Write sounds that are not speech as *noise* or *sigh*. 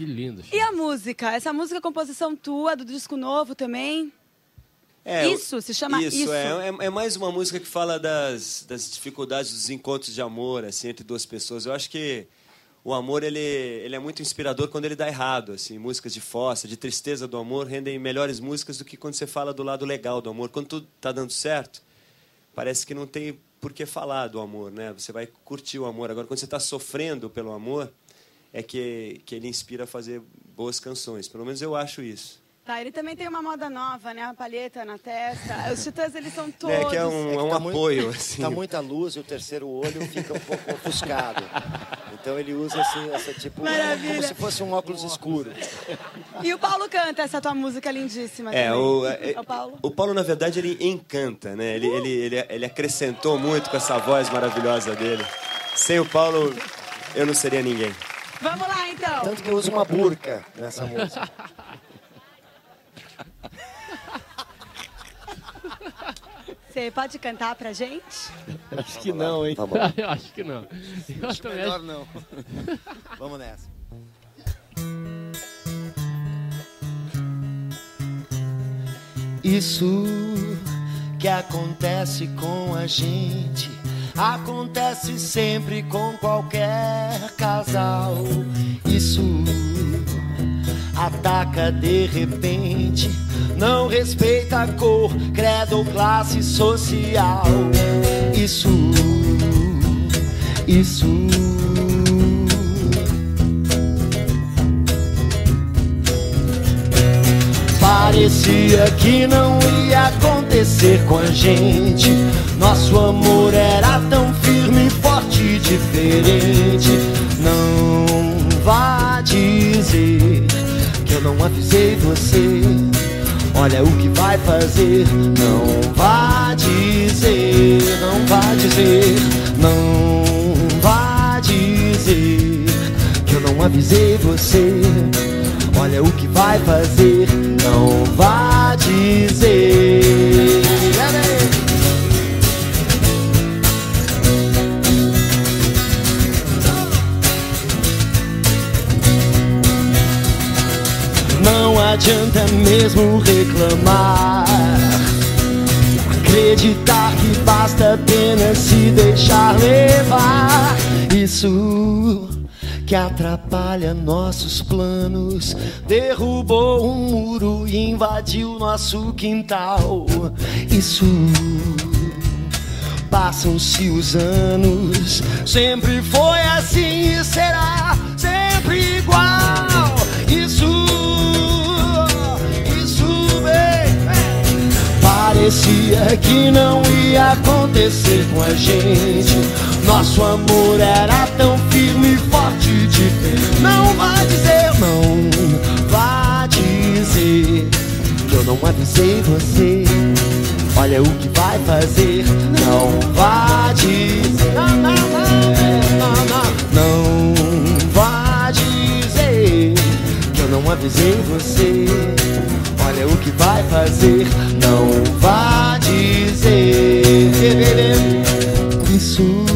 Que lindo. E a música? Essa música é composição tua, do disco novo também? É, isso, se chama Isso. isso. É, é, é, mais uma música que fala das, das dificuldades dos encontros de amor, assim, entre duas pessoas. Eu acho que o amor, ele, ele é muito inspirador quando ele dá errado, assim. Músicas de fossa, de tristeza do amor, rendem melhores músicas do que quando você fala do lado legal do amor. Quando tudo está dando certo, parece que não tem por que falar do amor, né? Você vai curtir o amor. Agora, quando você está sofrendo pelo amor, é que, que ele inspira a fazer boas canções. Pelo menos eu acho isso. Tá, ele também tem uma moda nova, né? A palheta na testa. Os titãs, eles são *laughs* todos... É, que é um, é, é um tá apoio, muito, assim. Tá muita luz e o terceiro olho fica um pouco ofuscado. Então ele usa assim, essa tipo... Maravilha. Como se fosse um óculos escuro. E o Paulo canta essa tua música lindíssima é, o, é, é, o Paulo? O Paulo, na verdade, ele encanta, né? Ele, uh! ele, ele, ele acrescentou muito com essa voz maravilhosa dele. Sem o Paulo, eu não seria ninguém. Vamos lá, então. Tanto que eu uso uma burca nessa música. Você pode cantar pra gente? Acho que não, hein? Tá bom. *laughs* acho que não. Eu acho melhor não. *laughs* Vamos nessa. Isso que acontece com a gente acontece sempre com qualquer. Isso ataca de repente, não respeita cor, credo ou classe social. Isso, isso. Parecia que não ia acontecer com a gente. Nosso amor era tão firme, forte diferente. Não dizer que eu não avisei você. Olha o que vai fazer. Não vá dizer, não vá dizer, não vá dizer que eu não avisei você. Olha o que vai fazer. Não adianta mesmo reclamar. Acreditar que basta apenas se deixar levar. Isso que atrapalha nossos planos. Derrubou um muro e invadiu nosso quintal. Isso. Passam-se os anos, sempre foi assim e será Que não ia acontecer com a gente. Nosso amor era tão firme e forte de Não vá dizer, não vá dizer que eu não avisei você. Olha o que vai fazer. Não vá dizer, não, não, não, não, vá dizer que eu não avisei você. Olha o que vai fazer, não vá dizer isso.